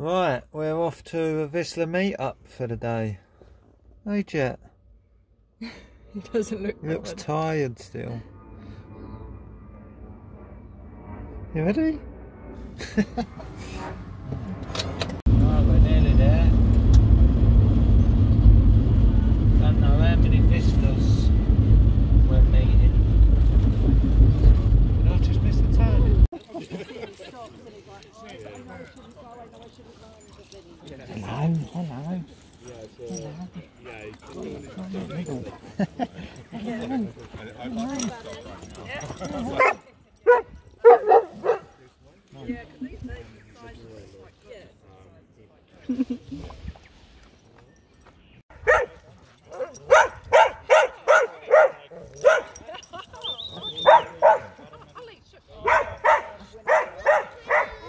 Right, we're off to a Vizsla meetup for the day. Hey Jett, He doesn't look. he looks tired still. You ready? Hello, hello.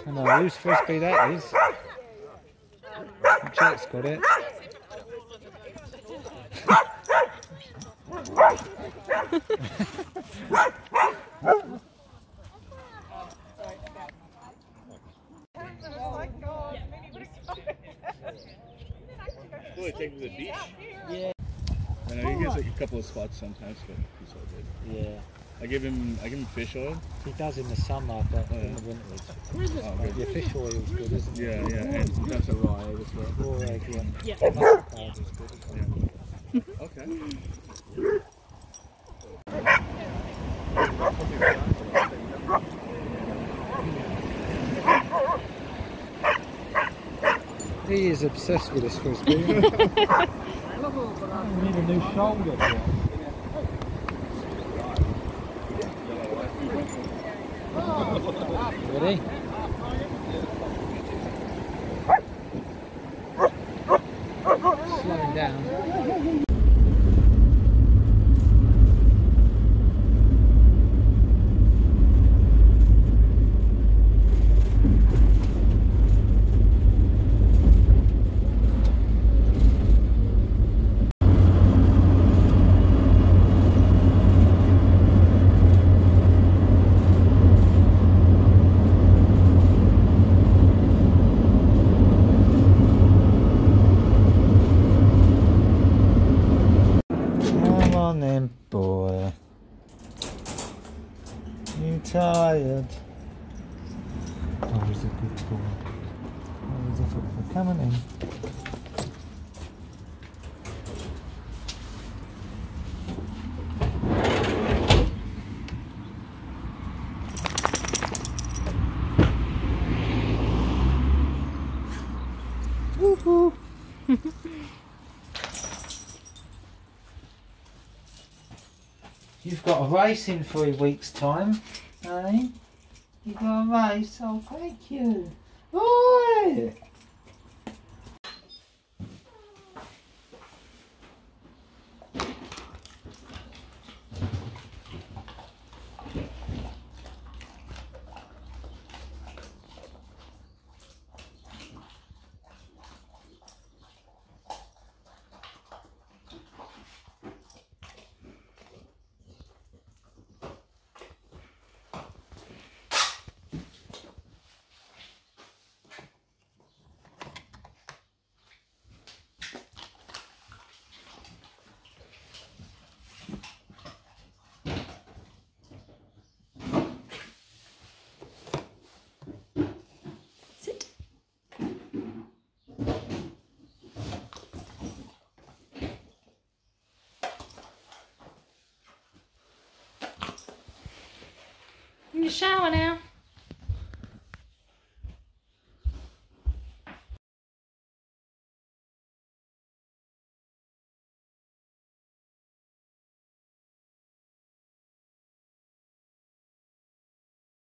Know whose frisbee that is. Jett's got it. Really take him to the beach. Yeah. I know he gets like a couple of spots sometimes, but he's all good. Yeah. I give him I give him fish oil. He does in the summer, but Oh, in the winter it's Oh, good. the fish oil's good, isn't it? Yeah, yeah, and sometimes a raw egg as well. Raw egg, yeah. Yeah. Mustard powder's good, isn't it? Okay. He is obsessed with this frisbee. I need a new shoulder for him. Ready? Slowing down. You tired? He's a good boy. Oh, he's a good boy. Come on in. You've got a race in three weeks' time, eh? You've got a race? Oh, thank you. Oi! In the shower now.